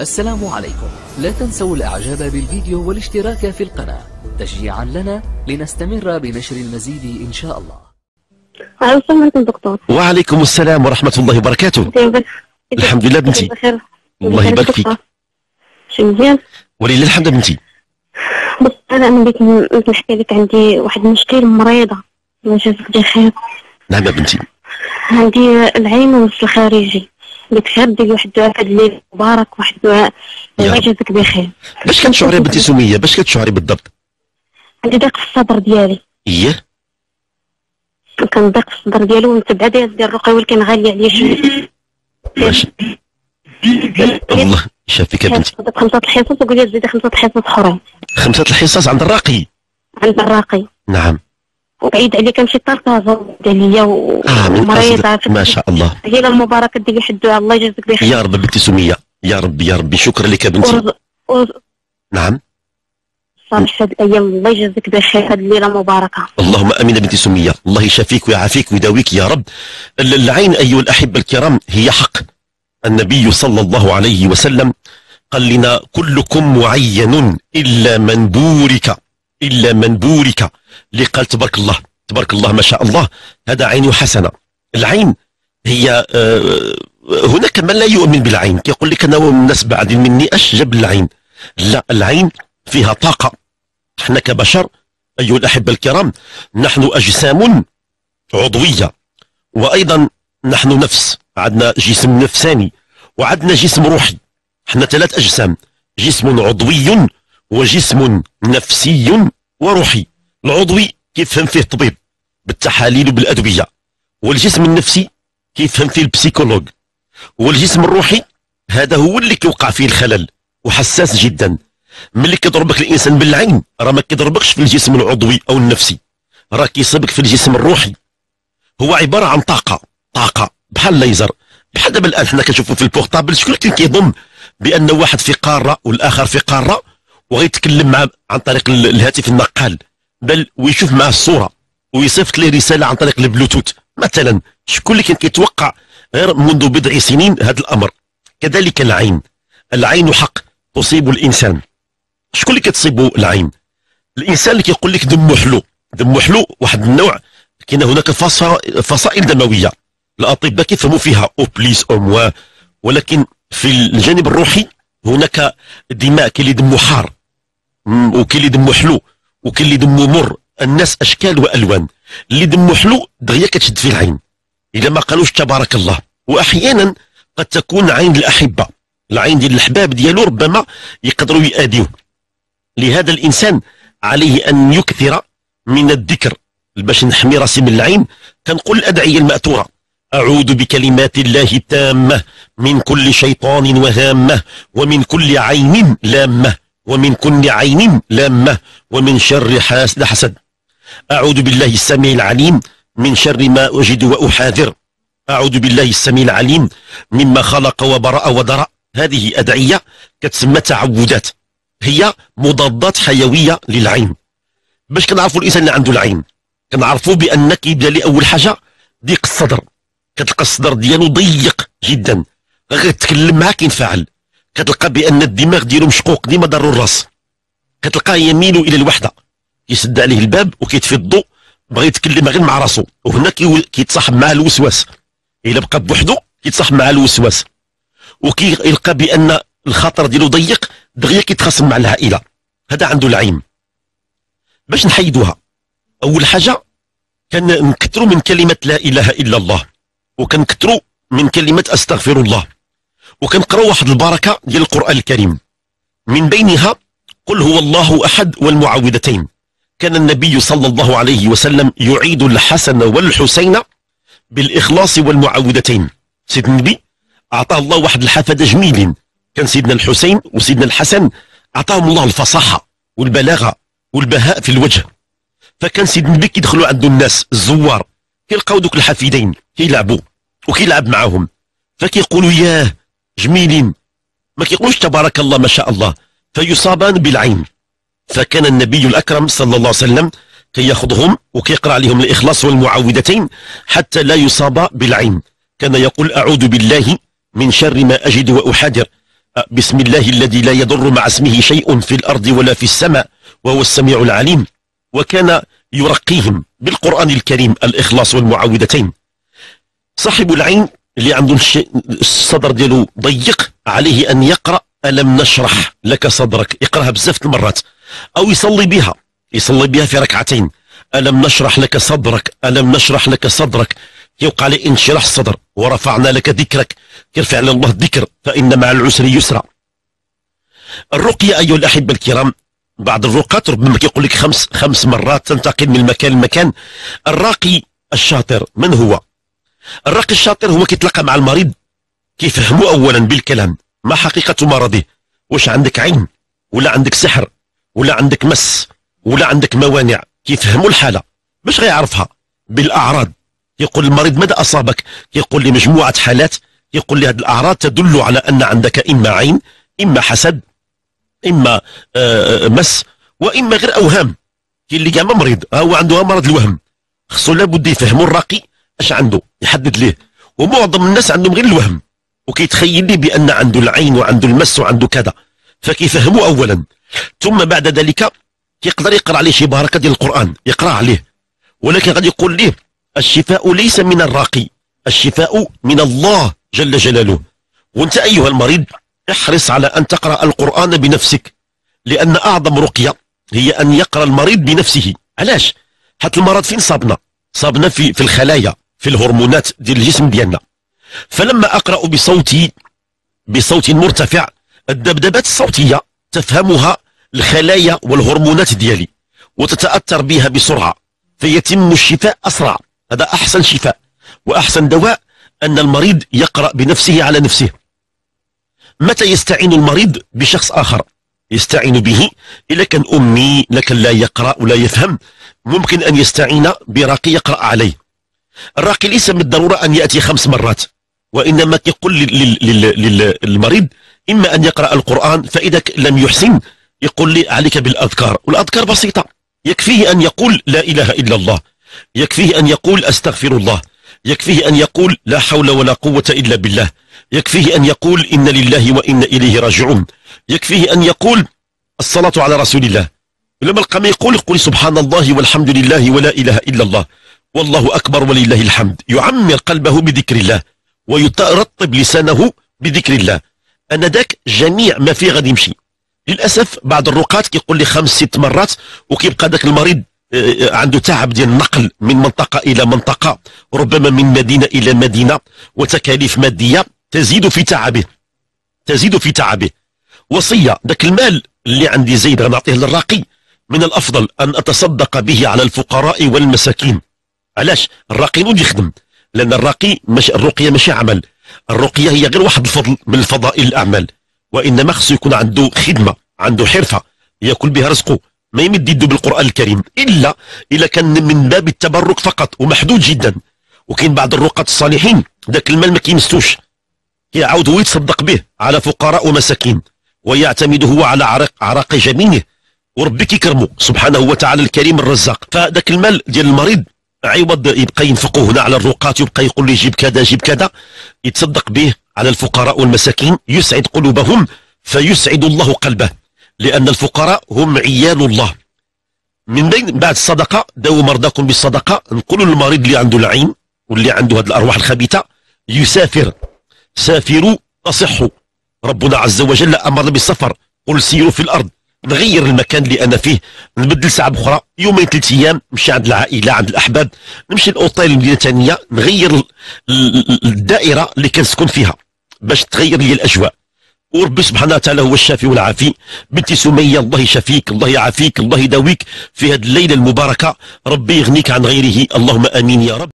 السلام عليكم. لا تنسوا الإعجاب بالفيديو والاشتراك في القناة. تشجيعا لنا لنستمر بنشر المزيد إن شاء الله. السلام عليكم دكتور. وعليكم السلام ورحمة الله وبركاته. الحمد لله بنتي. بخير الله يبارك فيك. شي مزيان؟ ولله الحمد بنتي. بس أنا أنا بغيت ن- نحكي لك عندي واحد المشكل مريضة. الله يجازيك بخير نعم يا بنتي. عندي العين والنص الخارجي قلت خير ديري واحد الدعاء في هذا الليل مبارك واحد الدعاء الله. يجازيك بخير. باش كتشعري بنتي سمية باش كتشعري بالضبط؟ عندي ضيق في الصدر ديالي. إيه. كان ضيق في الصدر ديالي ومتبعه ديال ديال الرقيه ولكن غاليه عليا شوية. ماشي. الله يشافيك يا بنتي. خمسة الحصص وقول لي زيدي خمسة الحصص اخرين خمسة الحصص عند الراقي؟ عند الراقي. نعم. وبعيد عليا كنمشي طرطازه عليا ومريضة ما شاء الله. هي المباركه واحد الدعاء الله يجازيك بخير. يا رب بنتي سمية يا رب يا ربي شكرا لك بنتي. ورز- ورز- نعم. صالح هاد الأيام الله يجازيك بخير هاد الليلة مباركة. اللهم آمين بنتي سمية. الله يشافيك ويعافيك ويداويك يا رب. ال- العين أيها الأحبة الكرام هي حق. النبي صلى الله عليه وسلم قال لنا كلكم معين إلا من بورك إلا من بورك. اللي قال تبارك الله تبارك الله ما شاء الله هذا عين حسنة. العين هي آه، هناك من لا يؤمن بالعين. يقول لك أنا الناس بعد مني اش جاب العين. لا العين فيها طاقة. إحنا كبشر أيها الأحبة الكرام نحن أجسام عضوية وأيضا نحن نفس. عندنا جسم نفساني وعندنا جسم روحي. إحنا ثلاث أجسام جسم عضوي وجسم نفسي وروحي. العضوي كيفهم فيه الطبيب بالتحاليل وبالأدوية. والجسم النفسي كيفهم فيه البسيكولوج. والجسم الروحي هذا هو اللي كيوقع فيه الخلل وحساس جدا. ملي كيضربك الإنسان بالعين راه ما كيضربكش في الجسم العضوي أو النفسي راه كيصيبك في الجسم الروحي. هو عبارة عن طاقة طاقة بحال الليزر. بحال دابا الآن حنا كنشوفوا في ال portable شكون كان كيظن بأن واحد في قارة والآخر في قارة وغيتكلم معاه عن طريق ال- الهاتف النقال. بل ويشوف معاه الصورة ويصيفط ليه رسالة عن طريق البلوتوث. مثلا شكون اللي كان كيتوقع غير منذ بضع سنين هذا الأمر؟ كذلك العين. العين حق تصيب الإنسان. شكون اللي كتصيبه؟ العين. الإنسان اللي كيقول لك دمه حلو. دمه حلو واحد النوع كاين هناك فصا- فصائل دموية. الأطباء كيفهموا فيها. أو بليس أو موا ولكن في الجانب الروحي هناك دماء كاين اللي دمه حار وكاين اللي دمه حلو. وكاين اللي دمه مر الناس أشكال وألوان. اللي دمه حلو دغيا كتشد فيه العين. اذا ما قالوش تبارك الله. وأحيانا قد تكون عين الأحبة. العين ديال الحباب ديالو ربما يقدروا يأذيوه لهذا الإنسان عليه أن يكثر من الذكر. باش نحمي راسي من العين كنقول الأدعية المأثورة. أعوذ بكلمات الله التامة. من كل شيطان وهامة. ومن كل عين لامة. ومن كل عين لامة ومن شر حاسد حسد. أعوذ بالله السميع العليم من شر ما أجد وأحاذر. أعوذ بالله السميع العليم مما خلق وبرأ ودرأ. هذه أدعية كتسمى تعوذات هي مضادات حيوية للعين. باش كنعرفوا الإنسان اللي عنده العين كنعرفوا بان كيبدا لي أول حاجة ضيق الصدر. كتلقى الصدر ديالو ضيق جدا. غير تكلم معاه كينفعل كتلقى بأن الدماغ ديالو مشقوق ديما ضرو الرأس. كتلقاه يميل إلى الوحدة. يسد عليه الباب وكيطفي الضوء بغى يتكلم غير مع راسو. وهنا كي- كيتصاحب معاه الوسواس. إلا بقى بوحدو كيتصاحب معاه الوسواس. وكيلقى بأن الخاطر ديالو ضيق دغيا كيتخاصم مع العائلة. هذا عنده العين. باش نحيدوها. أول حاجة كان نكثروا من كلمة لا إله إلا الله. وكنكثروا من كلمة أستغفر الله. وكنقراو واحد البركة ديال القرآن الكريم. من بينها قل هو الله أحد والمعوذتين كان النبي صلى الله عليه وسلم يعيد الحسن والحسين بالإخلاص والمعوذتين سيدنا النبي أعطاه الله واحد الحفده جميلين كان سيدنا الحسين وسيدنا الحسن أعطاهم الله الفصاحة والبلاغة والبهاء في الوجه. فكان سيدنا النبي كيدخلوا عنده الناس الزوار كيلقاو دوك الحفيدين كيلعبوا وكيلعب معاهم. فكيقولوا ياه جميلين. ما كيقولوش تبارك الله ما شاء الله. فيصابان بالعين. فكان النبي الأكرم صلى الله عليه وسلم كيأخذهم وكيقرأ عليهم الإخلاص والمعوذتين حتى لا يصاب بالعين. كان يقول أعوذ بالله من شر ما أجد وأحاذر. بسم الله الذي لا يضر مع اسمه شيء في الأرض ولا في السماء وهو السميع العليم. وكان يرقيهم بالقرآن الكريم الإخلاص والمعوذتين صاحب العين اللي عنده الصدر ديالو ضيق عليه أن يقرأ ألم نشرح لك صدرك. اقرأها بزاف المرات. أو يصلي بها. يصلي بها في ركعتين. ألم نشرح لك صدرك؟ ألم نشرح لك صدرك؟ يوقع لي انشراح الصدر. ورفعنا لك ذكرك. يرفع الله الذكر؟ فإن مع العسر يسرا. الرقية أيها الأحبة الكرام بعض الرقات ربما يقول لك خمس خمس مرات تنتقل من مكان لمكان. الراقي الشاطر من هو؟ الراقي الشاطر هو كيتلاقى مع المريض كيفهمه اولا بالكلام ما حقيقة مرضه واش عندك عين ولا عندك سحر ولا عندك مس ولا عندك موانع كيفهموا الحالة باش غيعرفها بالأعراض. يقول المريض ماذا أصابك؟ يقول لي مجموعة حالات يقول لي هذه الأعراض تدل على أن عندك إما عين إما حسد إما آه، آه، مس وإما غير أوهام. كاين اللي كاع مريض هو عنده مرض الوهم. خصو لابد يفهموا الراقي اش عنده؟ يحدد ليه. ومعظم الناس عندهم غير الوهم. وكيتخيل لي بأن عنده العين وعنده المس وعنده كذا. فكيفهموا اولا. ثم بعد ذلك يقدر يقرأ عليه شي بركة ديال القرآن. يقرأ عليه. ولكن غادي يقول ليه الشفاء ليس من الراقي. الشفاء من الله جل جلاله. وانت أيها المريض احرص على أن تقرأ القرآن بنفسك. لأن أعظم رقية هي أن يقرأ المريض بنفسه. علاش؟ حتى المرض فين صابنا؟ صابنا في في الخلايا. في الهرمونات ديال الجسم ديالنا. فلما أقرأ بصوتي بصوت مرتفع الدبدبات الصوتية تفهمها الخلايا والهرمونات ديالي وتتأثر بها بسرعة فيتم الشفاء أسرع. هذا أحسن شفاء وأحسن دواء أن المريض يقرأ بنفسه على نفسه. متى يستعين المريض بشخص آخر؟ يستعين به إذا كان أمي لكن لا يقرأ ولا يفهم ممكن أن يستعين براقي يقرأ عليه. الراقي ليس من الضرورة أن يأتي خمس مرات. وإنما يقول للمريض إما أن يقرأ القرآن فإذا لم يحسن يقول لي عليك بالأذكار. والأذكار بسيطة. يكفيه أن يقول لا إله إلا الله. يكفيه أن يقول أستغفر الله. يكفيه أن يقول لا حول ولا قوة إلا بالله. يكفيه أن يقول إن لله وإن إليه راجعون. يكفيه أن يقول الصلاة على رسول الله. لما القام يقول يقول سبحان الله والحمد لله ولا إله إلا الله. والله أكبر ولله الحمد. يعمر قلبه بذكر الله ويرطب لسانه بذكر الله. أنا ذاك جميع ما فيه غادي يمشي. للأسف بعض الرقات كيقول لي خمس ست مرات وكيبقى ذاك المريض عنده تعب ديال النقل من منطقة إلى منطقة ربما من مدينة إلى مدينة وتكاليف مادية تزيد في تعبه. تزيد في تعبه. وصية ذاك المال اللي عندي زيد غنعطيه للراقي من الأفضل أن أتصدق به على الفقراء والمساكين. علاش؟ الراقي نود يخدم لأن الراقي مش الرقية ماشي عمل. الرقية هي غير واحد الفضل من الفضائل الأعمال وإنما خصو يكون عنده خدمة عنده حرفة يأكل بها رزقه. ما يمد يده بالقرآن الكريم إلا إذا كان من باب التبرك فقط ومحدود جدا. وكاين بعض الرقاة الصالحين ذاك المال ما كيمستوش. يعود هو يتصدق به على فقراء ومساكين ويعتمد هو على عرق, عرق جمينه وربي كيكرمه سبحانه وتعالى الكريم الرزاق. فذاك المال ديال المريض عوض يبقى ينفقه هنا على الرقات يبقى يقول لي جيب كذا جيب كذا. يتصدق به على الفقراء والمساكين يسعد قلوبهم فيسعد الله قلبه. لأن الفقراء هم عيال الله. من بين بعد الصدقة داو مرضاكم بالصدقة نقولوا للمريض اللي عنده العين واللي عنده هذه الأرواح الخبيثة يسافر. سافروا تصحوا ربنا عز وجل أمرنا بالسفر. قل سيروا في الأرض. نغير المكان اللي أنا فيه نبدل ساعة أخرى يومين ثلاث أيام نمشي عند العائلة عند الأحباب نمشي الأوتيل مدينة ثانية نغير الدائرة اللي كنسكن فيها باش تغير لي الأجواء. وربي سبحانه وتعالى هو الشافي والعافي. بنتي سمية الله يشافيك الله يعافيك الله يداويك في هذه الليلة المباركة. ربي يغنيك عن غيره. اللهم آمين يا رب.